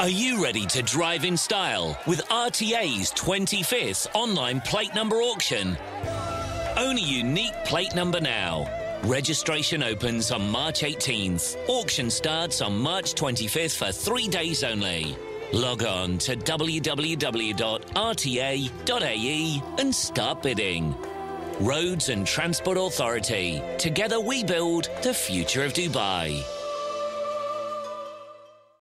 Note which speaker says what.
Speaker 1: Are you ready to drive in style with RTA's 25th online plate number auction? Own a unique plate number now. Registration opens on March 18th. Auction starts on March 25th for three days only. Log on to www.rta.ae and start bidding. Roads and Transport Authority. Together we build the future of Dubai.